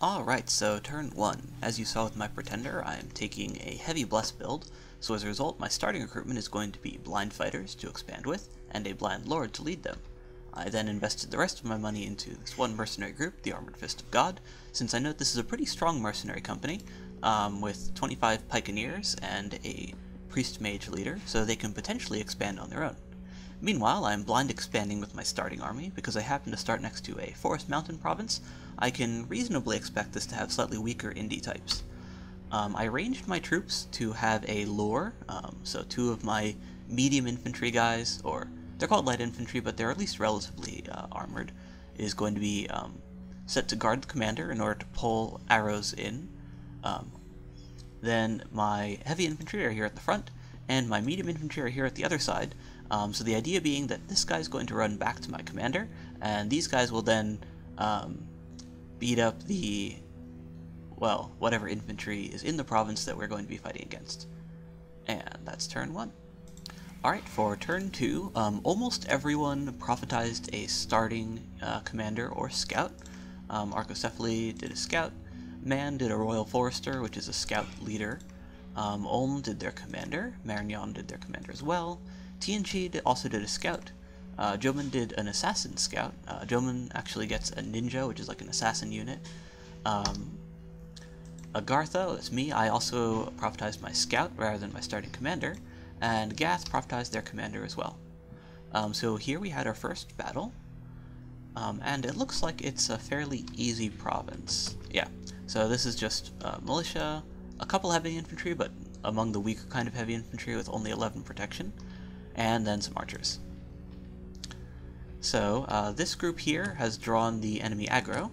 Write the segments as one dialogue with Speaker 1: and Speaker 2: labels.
Speaker 1: Alright, so turn 1. As you saw with my Pretender, I am taking a heavy Bless build, so as a result my starting recruitment is going to be Blind Fighters to expand with, and a Blind Lord to lead them. I then invested the rest of my money into this one mercenary group, the Armored Fist of God, since I note this is a pretty strong mercenary company, um, with 25 Pikeneers and a Priest Mage leader, so they can potentially expand on their own. Meanwhile, I am blind expanding with my starting army, because I happen to start next to a Forest Mountain province, I can reasonably expect this to have slightly weaker indie types. Um, I arranged my troops to have a lure, um, so two of my medium infantry guys, or they're called light infantry, but they're at least relatively uh, armored, is going to be um, set to guard the commander in order to pull arrows in. Um, then my heavy infantry are here at the front, and my medium infantry are here at the other side, um, so the idea being that this guy's going to run back to my commander, and these guys will then um, beat up the, well, whatever infantry is in the province that we're going to be fighting against. And that's turn one. Alright, for turn two, um, almost everyone prophetized a starting uh, commander or scout. Um, Arcoscephale did a scout, Man did a Royal Forester, which is a scout leader. Um, did their commander, Marignon did their commander as well. T'ien Ch'i also did a scout, uh, Jomon did an assassin scout. Uh, Jomon actually gets a ninja, which is like an assassin unit. Um, Agartha, that's me, I also prophetized my scout rather than my starting commander, and Gath prophetized their commander as well. Um, so here we had our first battle, um, and it looks like it's a fairly easy province. Yeah, so this is just uh, militia, a couple heavy infantry, but among the weaker kind of heavy infantry with only 11 protection, and then some archers. So, uh, this group here has drawn the enemy aggro.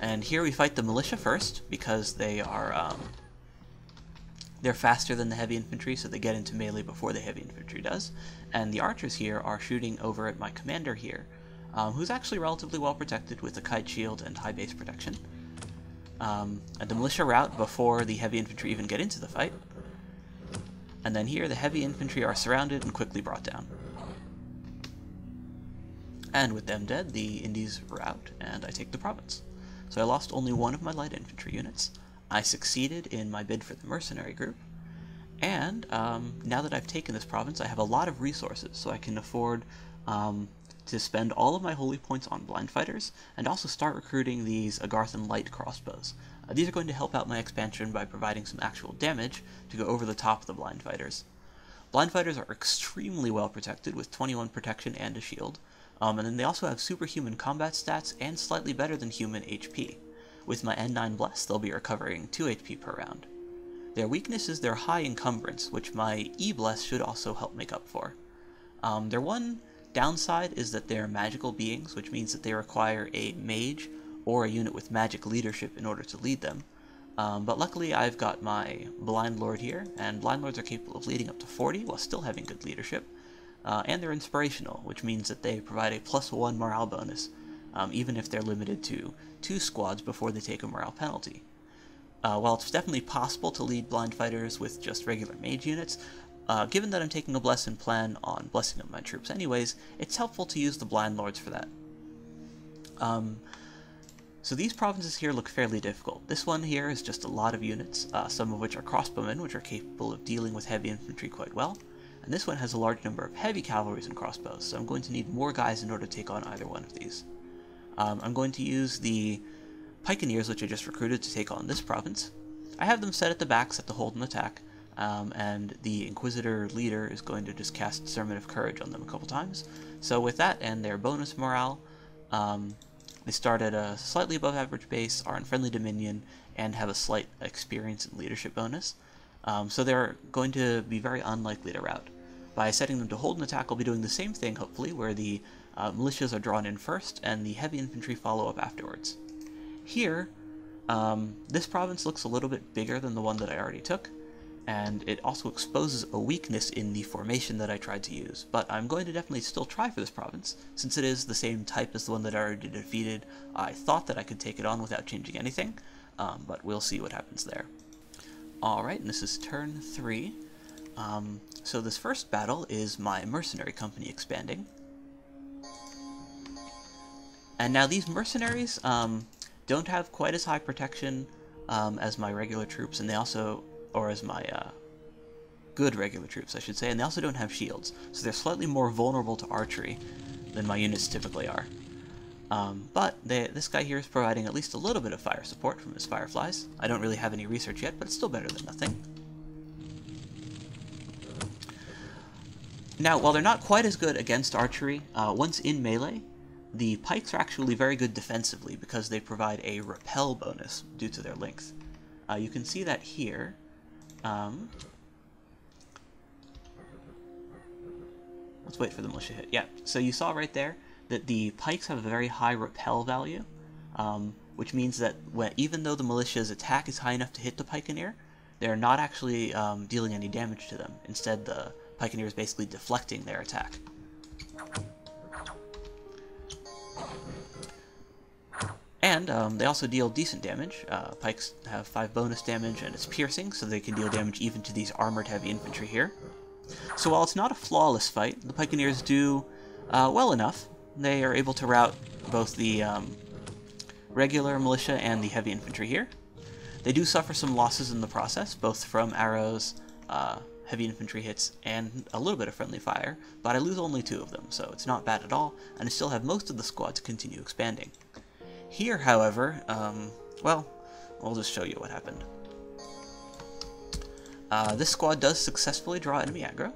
Speaker 1: And here we fight the militia first, because they are, um, they're faster than the heavy infantry, so they get into melee before the heavy infantry does. And the archers here are shooting over at my commander here, um, who's actually relatively well protected with a kite shield and high base protection. Um, and the militia rout before the heavy infantry even get into the fight. And then here the heavy infantry are surrounded and quickly brought down. And with them dead, the Indies were out, and I take the province. So I lost only one of my light infantry units. I succeeded in my bid for the mercenary group, and um, now that I've taken this province, I have a lot of resources, so I can afford um, to spend all of my holy points on blind fighters, and also start recruiting these Agarthan light crossbows. Uh, these are going to help out my expansion by providing some actual damage to go over the top of the blind fighters. Blind fighters are extremely well protected with 21 protection and a shield, um, and then they also have superhuman combat stats and slightly better than human HP. With my N9 Bless, they'll be recovering 2 HP per round. Their weakness is their high encumbrance, which my E-Bless should also help make up for. Um, their one downside is that they're magical beings, which means that they require a mage or a unit with magic leadership in order to lead them. Um, but luckily I've got my Blind Lord here, and Blind Lords are capable of leading up to 40 while still having good leadership, uh, and they're inspirational, which means that they provide a plus one morale bonus, um, even if they're limited to two squads before they take a morale penalty. Uh, while it's definitely possible to lead blind fighters with just regular mage units, uh, given that I'm taking a blessing plan on blessing up my troops anyways, it's helpful to use the blind lords for that. Um, so these provinces here look fairly difficult. This one here is just a lot of units, uh, some of which are crossbowmen, which are capable of dealing with heavy infantry quite well and this one has a large number of heavy cavalries and crossbows, so I'm going to need more guys in order to take on either one of these. Um, I'm going to use the Pikeneers, which I just recruited to take on this province. I have them set at the back, set to hold and attack, um, and the Inquisitor leader is going to just cast Sermon of Courage on them a couple times. So with that and their bonus morale, um, they start at a slightly above average base, are in friendly dominion, and have a slight experience and leadership bonus. Um, so they're going to be very unlikely to rout. By setting them to hold and attack, I'll be doing the same thing, hopefully, where the uh, militias are drawn in first and the heavy infantry follow up afterwards. Here, um, this province looks a little bit bigger than the one that I already took, and it also exposes a weakness in the formation that I tried to use, but I'm going to definitely still try for this province, since it is the same type as the one that I already defeated. I thought that I could take it on without changing anything, um, but we'll see what happens there. Alright, and this is turn 3. Um, so this first battle is my mercenary company expanding. And now these mercenaries, um, don't have quite as high protection um, as my regular troops, and they also, or as my uh, good regular troops, I should say, and they also don't have shields, so they're slightly more vulnerable to archery than my units typically are. Um, but they, this guy here is providing at least a little bit of fire support from his fireflies. I don't really have any research yet, but it's still better than nothing. Now, while they're not quite as good against archery, uh, once in melee, the pikes are actually very good defensively because they provide a repel bonus due to their length. Uh, you can see that here. Um, let's wait for the militia hit. Yeah, so you saw right there that the pikes have a very high repel value, um, which means that when, even though the militia's attack is high enough to hit the pikeneer, they're not actually um, dealing any damage to them. Instead, the Pikeneer is basically deflecting their attack. And um, they also deal decent damage. Uh, pikes have 5 bonus damage and it's piercing, so they can deal damage even to these armored heavy infantry here. So while it's not a flawless fight, the Pikeneers do uh, well enough. They are able to rout both the um, regular militia and the heavy infantry here. They do suffer some losses in the process, both from arrows, uh, heavy infantry hits, and a little bit of friendly fire, but I lose only two of them, so it's not bad at all, and I still have most of the squad to continue expanding. Here, however, um, well, I'll just show you what happened. Uh, this squad does successfully draw enemy aggro.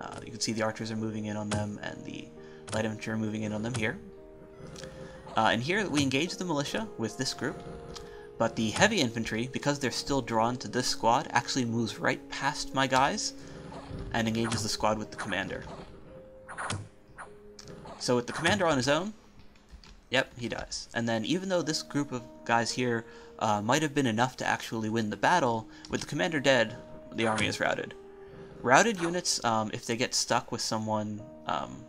Speaker 1: Uh, you can see the archers are moving in on them, and the light infantry are moving in on them here. Uh, and here we engage the militia with this group, but the heavy infantry, because they're still drawn to this squad, actually moves right past my guys and engages the squad with the commander. So with the commander on his own, yep, he dies. And then even though this group of guys here uh, might have been enough to actually win the battle, with the commander dead, the army is routed. Routed units, um, if they get stuck with someone um,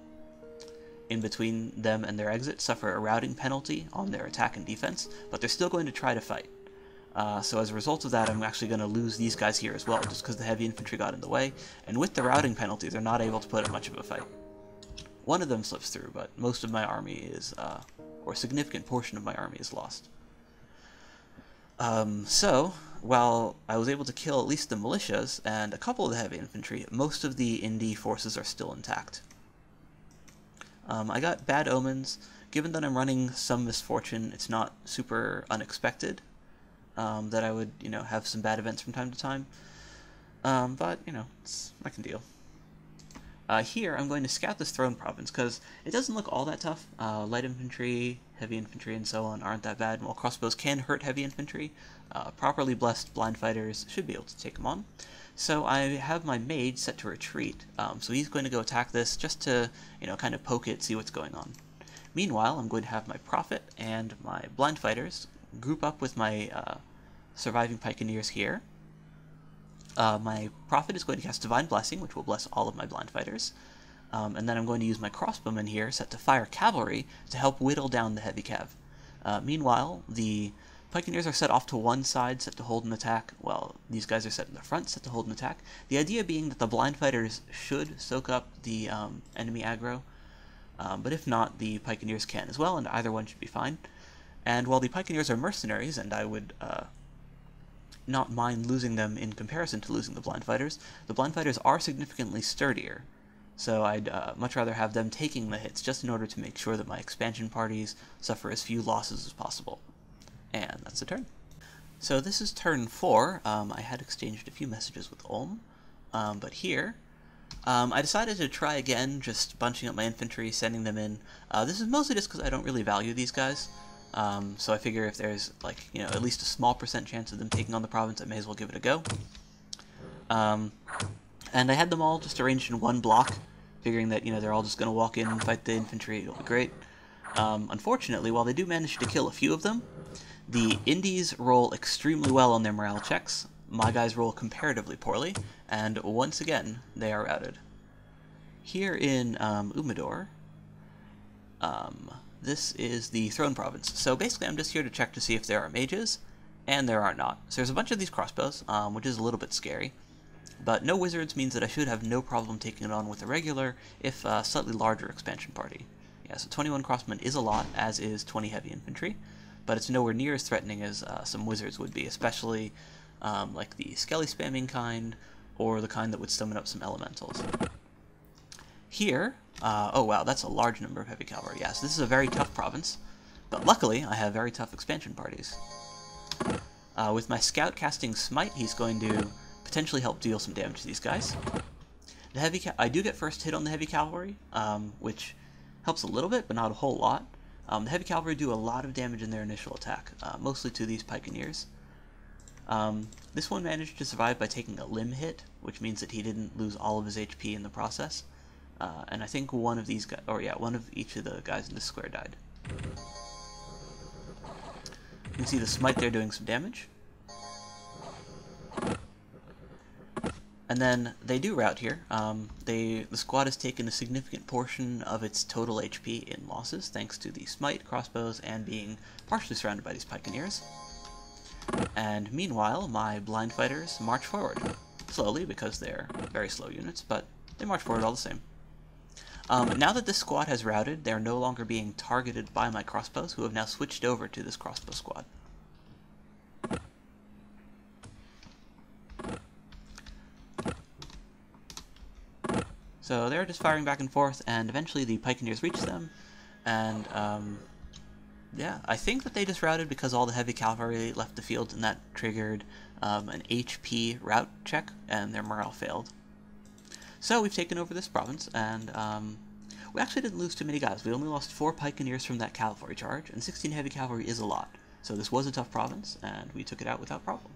Speaker 1: in between them and their exit suffer a routing penalty on their attack and defense, but they're still going to try to fight. Uh, so as a result of that, I'm actually going to lose these guys here as well, just because the heavy infantry got in the way, and with the routing penalty, they're not able to put up much of a fight. One of them slips through, but most of my army is, uh, or a significant portion of my army is lost. Um, so, while I was able to kill at least the militias and a couple of the heavy infantry, most of the Indy forces are still intact. Um, I got Bad Omens. Given that I'm running some Misfortune, it's not super unexpected um, that I would, you know, have some bad events from time to time. Um, but, you know, I can deal. Uh, here, I'm going to scout this Throne Province, because it doesn't look all that tough. Uh, light infantry, heavy infantry, and so on aren't that bad, while crossbows can hurt heavy infantry. Uh, properly blessed blind fighters should be able to take them on. So I have my mage set to retreat, um, so he's going to go attack this just to, you know, kind of poke it, see what's going on. Meanwhile, I'm going to have my prophet and my blind fighters group up with my uh, surviving pikeneers here. Uh, my prophet is going to cast Divine Blessing, which will bless all of my blind fighters. Um, and then I'm going to use my crossbowmen here set to fire cavalry to help whittle down the heavy cav. Uh, meanwhile, the Pikeneers are set off to one side, set to hold an attack, while these guys are set in the front, set to hold an attack. The idea being that the blind fighters should soak up the um, enemy aggro, um, but if not, the Pikeneers can as well, and either one should be fine. And while the Pikeneers are mercenaries, and I would uh, not mind losing them in comparison to losing the blind fighters, the blind fighters are significantly sturdier. So I'd uh, much rather have them taking the hits just in order to make sure that my expansion parties suffer as few losses as possible. And that's the turn. So this is turn 4. Um, I had exchanged a few messages with Ulm, um, but here um, I decided to try again, just bunching up my infantry, sending them in. Uh, this is mostly just because I don't really value these guys. Um, so I figure if there's, like, you know, at least a small percent chance of them taking on the province, I may as well give it a go. Um, and I had them all just arranged in one block, figuring that, you know, they're all just going to walk in and fight the infantry, it'll be great. Um, unfortunately, while they do manage to kill a few of them, the Indies roll extremely well on their morale checks, my guys roll comparatively poorly, and once again, they are routed. Here in um, Umidor, um, this is the Throne Province. So basically I'm just here to check to see if there are mages, and there are not. So there's a bunch of these crossbows, um, which is a little bit scary. But no wizards means that I should have no problem taking it on with a regular, if a slightly larger expansion party. Yeah, so 21 crossmen is a lot, as is 20 heavy infantry. but it's nowhere near as threatening as uh, some wizards would be, especially um, like the skelly spamming kind, or the kind that would summon up some elementals. Here, uh, oh wow, that's a large number of heavy cavalry. Yes, this is a very tough province, but luckily I have very tough expansion parties. Uh, with my scout casting Smite, he's going to potentially help deal some damage to these guys. The heavy I do get first hit on the heavy cavalry, um, which helps a little bit, but not a whole lot. Um, the heavy cavalry do a lot of damage in their initial attack, uh, mostly to these pikeneers. Um, this one managed to survive by taking a limb hit, which means that he didn't lose all of his HP in the process. Uh, and I think one of these guys, or yeah, one of each of the guys in the square died. You can see the smite there doing some damage. And then they do rout here. Um, they the squad has taken a significant portion of its total HP in losses, thanks to the smite, crossbows, and being partially surrounded by these pikeneers. And meanwhile, my blind fighters march forward. Slowly, because they're very slow units, but they march forward all the same. Um, now that this squad has routed, they're no longer being targeted by my crossbows, who have now switched over to this crossbow squad. So they're just firing back and forth, and eventually the pikeneers reach them, and um, yeah, I think that they just routed because all the heavy cavalry left the field, and that triggered um, an HP route check, and their morale failed. So we've taken over this province, and um, we actually didn't lose too many guys. We only lost 4 pikeneers from that cavalry charge, and 16 heavy cavalry is a lot. So this was a tough province, and we took it out without problem.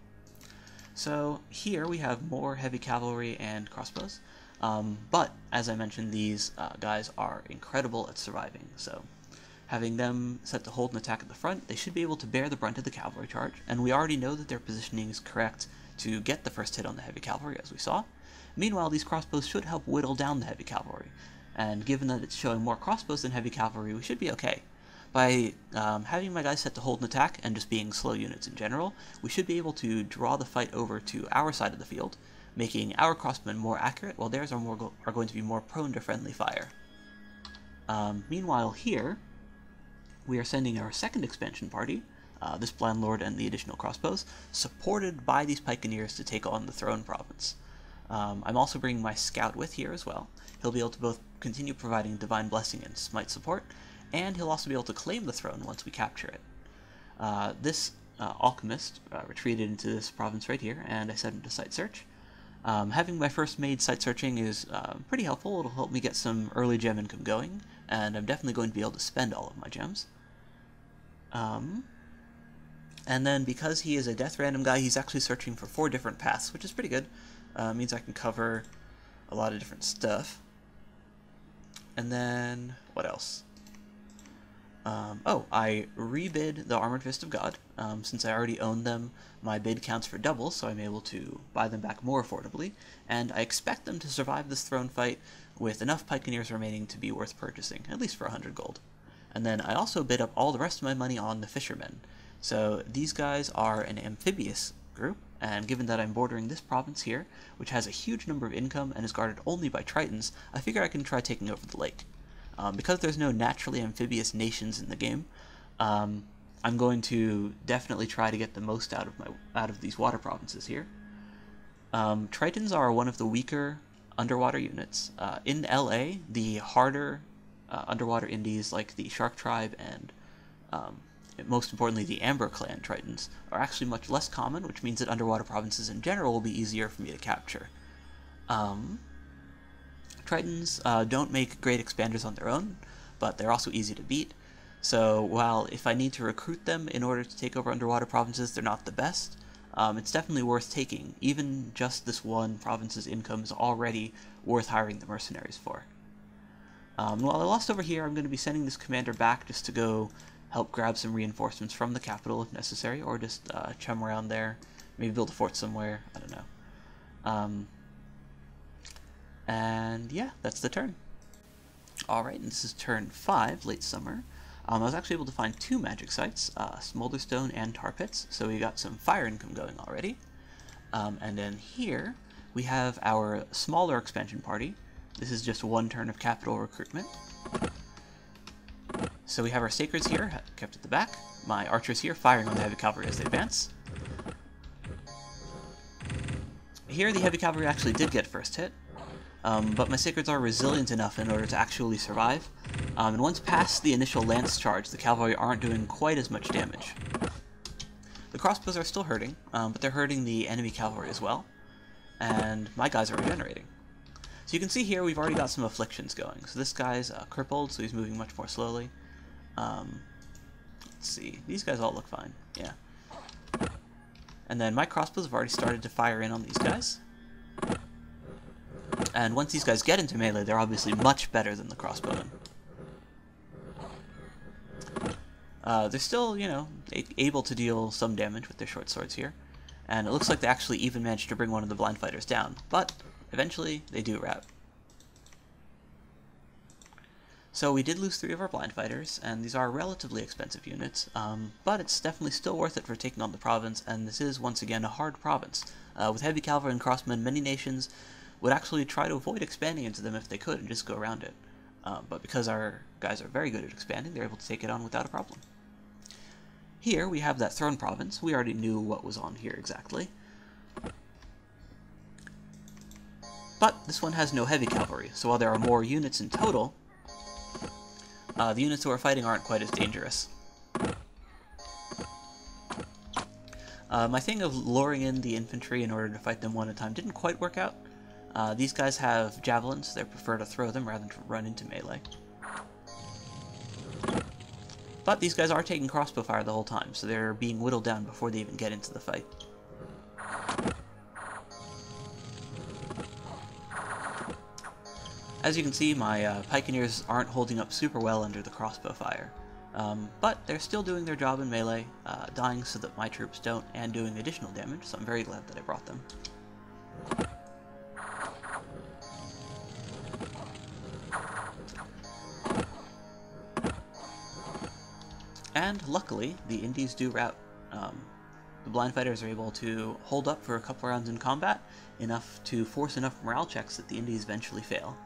Speaker 1: So here we have more heavy cavalry and crossbows. Um, but, as I mentioned, these uh, guys are incredible at surviving, so having them set to hold an attack at the front, they should be able to bear the brunt of the cavalry charge, and we already know that their positioning is correct to get the first hit on the heavy cavalry, as we saw. Meanwhile, these crossbows should help whittle down the heavy cavalry, and given that it's showing more crossbows than heavy cavalry, we should be okay. By um, having my guys set to hold an attack, and just being slow units in general, we should be able to draw the fight over to our side of the field, making our crossmen more accurate, while theirs are, more go are going to be more prone to friendly fire. Um, meanwhile, here, we are sending our second expansion party, uh, this Blind Lord and the additional crossbows, supported by these Pikeneers to take on the Throne Province. Um, I'm also bringing my Scout with here as well. He'll be able to both continue providing Divine Blessing and Smite support, and he'll also be able to claim the throne once we capture it. Uh, this uh, Alchemist uh, retreated into this province right here, and I set him to Site Search. Um, having my first made site searching is uh, pretty helpful. It'll help me get some early gem income going, and I'm definitely going to be able to spend all of my gems. Um, and then because he is a death random guy, he's actually searching for four different paths, which is pretty good. Uh, means I can cover a lot of different stuff. And then, what else? Um, oh, I rebid the Armored Fist of God. Um, since I already own them, my bid counts for double, so I'm able to buy them back more affordably, and I expect them to survive this throne fight with enough Pikeneers remaining to be worth purchasing, at least for 100 gold. And then I also bid up all the rest of my money on the Fishermen. So these guys are an amphibious group, and given that I'm bordering this province here, which has a huge number of income and is guarded only by Tritons, I figure I can try taking over the lake. Um, because there's no naturally amphibious nations in the game, um, I'm going to definitely try to get the most out of my out of these water provinces here. Um, Tritons are one of the weaker underwater units. Uh, in LA, the harder uh, underwater indies like the Shark Tribe and um, most importantly the Amber Clan Tritons are actually much less common, which means that underwater provinces in general will be easier for me to capture. Um, Tritons uh, don't make great expanders on their own, but they're also easy to beat. So while if I need to recruit them in order to take over underwater provinces, they're not the best, um, it's definitely worth taking. Even just this one province's income is already worth hiring the mercenaries for. Um, while I lost over here, I'm going to be sending this commander back just to go help grab some reinforcements from the capital if necessary, or just uh, chum around there, maybe build a fort somewhere, I don't know. Um, and yeah, that's the turn. Alright, and this is turn 5, late summer. Um, I was actually able to find two magic sites, uh, Smolderstone and Tar Pits, so we got some fire income going already. Um, and then here, we have our smaller expansion party. This is just one turn of capital recruitment. So we have our Sacreds here, kept at the back. my archers here firing on the heavy cavalry as they advance. Here, the heavy cavalry actually did get first hit, um, but my Sacreds are resilient enough in order to actually survive, um, and once past the initial lance charge, the cavalry aren't doing quite as much damage. The crossbows are still hurting, um, but they're hurting the enemy cavalry as well, and my guys are regenerating. So you can see here we've already got some afflictions going. So this guy's uh, crippled, so he's moving much more slowly. Um, let's see, these guys all look fine, yeah. And then my crossbows have already started to fire in on these guys. And once these guys get into melee, they're obviously much better than the crossbowmen. Uh, they're still, you know, able to deal some damage with their short swords here. And it looks like they actually even managed to bring one of the blind fighters down. But, eventually, they do wrap. So we did lose three of our blind fighters, and these are relatively expensive units, um, but it's definitely still worth it for taking on the province, and this is, once again, a hard province. Uh, with heavy cavalry and crossmen, many nations would actually try to avoid expanding into them if they could and just go around it. Um, but because our guys are very good at expanding, they're able to take it on without a problem. Here we have that throne province. We already knew what was on here exactly. But this one has no heavy cavalry, so while there are more units in total, uh, the units who are fighting aren't quite as dangerous. Uh, my thing of luring in the infantry in order to fight them one at a time didn't quite work out. Uh, these guys have javelins, they prefer to throw them rather than to run into melee. But these guys are taking crossbow fire the whole time, so they're being whittled down before they even get into the fight. As you can see, my uh, Pikeneers aren't holding up super well under the crossbow fire. Um, but they're still doing their job in melee, uh, dying so that my troops don't, and doing additional damage, so I'm very glad that I brought them. And luckily, the Indies do rout. Um, blind fighters are able to hold up for a couple rounds in combat, enough to force enough morale checks that the Indies eventually fail.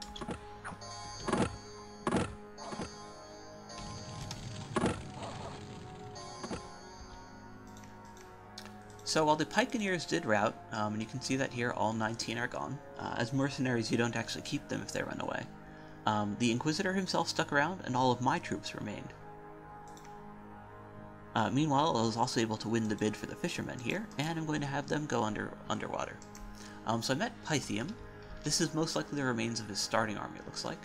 Speaker 1: So while the Pikeneers did rout, um, and you can see that here all 19 are gone, uh, as mercenaries you don't actually keep them if they run away. Um, the Inquisitor himself stuck around, and all of my troops remained. Uh, meanwhile, I was also able to win the bid for the fishermen here, and I'm going to have them go under underwater. Um, so I met Pythium. This is most likely the remains of his starting army, it looks like.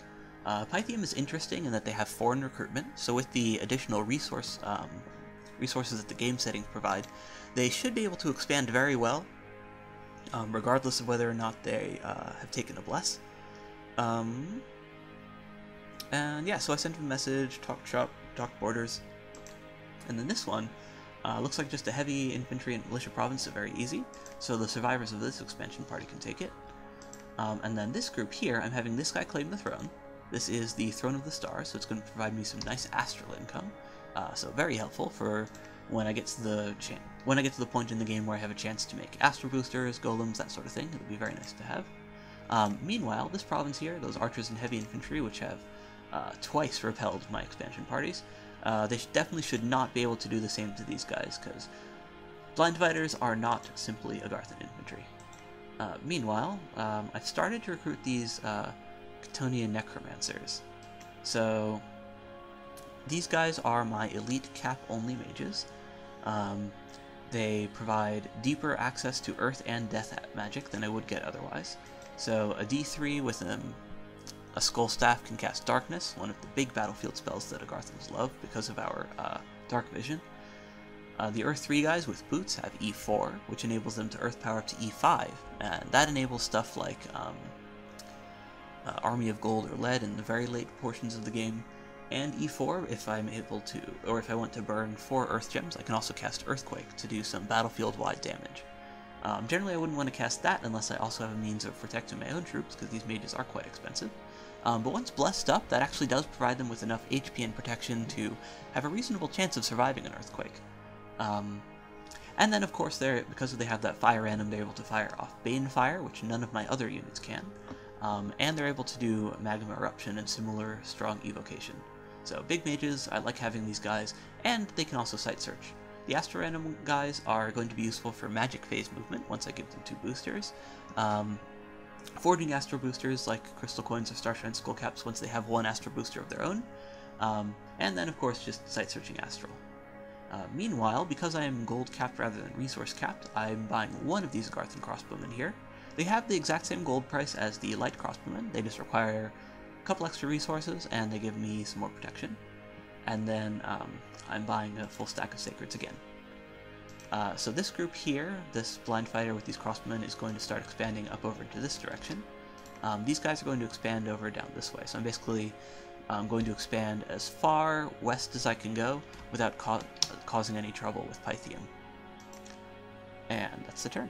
Speaker 1: Uh, Pythium is interesting in that they have foreign recruitment, so with the additional resource um, resources that the game settings provide, they should be able to expand very well, um, regardless of whether or not they uh, have taken a bless. Um, and yeah, so I sent him a message, talked shop, talked borders, and then this one uh, looks like just a heavy infantry and militia province, so very easy. So the survivors of this expansion party can take it. Um, and then this group here, I'm having this guy claim the throne. This is the Throne of the Stars, so it's going to provide me some nice astral income. Uh, so very helpful for when I get to the when I get to the point in the game where I have a chance to make astral boosters, golems, that sort of thing. It would be very nice to have. Um, meanwhile, this province here, those archers and heavy infantry, which have uh, twice repelled my expansion parties, uh, they definitely should not be able to do the same to these guys, because blind fighters are not simply Agarthan infantry. Uh, meanwhile, um, I've started to recruit these uh, Ktonian necromancers. So, these guys are my elite cap-only mages. Um, they provide deeper access to earth and death magic than I would get otherwise. So a D3 with um, a Skull Staff can cast Darkness, one of the big battlefield spells that Agarthans love because of our uh, Dark Vision. Uh, the Earth 3 guys with boots have E4, which enables them to Earth power up to E5, and that enables stuff like um, uh, Army of Gold or Lead in the very late portions of the game, and E4 if I'm able to, or if I want to burn 4 Earth Gems, I can also cast Earthquake to do some battlefield-wide damage. Um, generally I wouldn't want to cast that unless I also have a means of protecting my own troops, because these mages are quite expensive. Um, but once blessed up, that actually does provide them with enough HP and protection to have a reasonable chance of surviving an earthquake. Um, and then, of course, they're, because they have that fire random, they're able to fire off Bane Fire, which none of my other units can. Um, and they're able to do Magma Eruption and similar strong evocation. So big mages, I like having these guys, and they can also site search. The Astro Random guys are going to be useful for magic phase movement once I give them two boosters. Um, forwarding Astro boosters like Crystal Coins or Starshine Skullcaps once they have one Astro booster of their own. Um, and then, of course, just site searching Astral. Uh, meanwhile, because I am gold capped rather than resource capped, I'm buying one of these Agarthan crossbowmen here. They have the exact same gold price as the light crossbowmen, they just require a couple extra resources and they give me some more protection. And then um, I'm buying a full stack of sacreds again. Uh, so this group here, this blind fighter with these crossbowmen, is going to start expanding up over into this direction. Um, these guys are going to expand over down this way, so I'm basically I'm going to expand as far west as I can go without ca causing any trouble with Pythium. And that's the turn.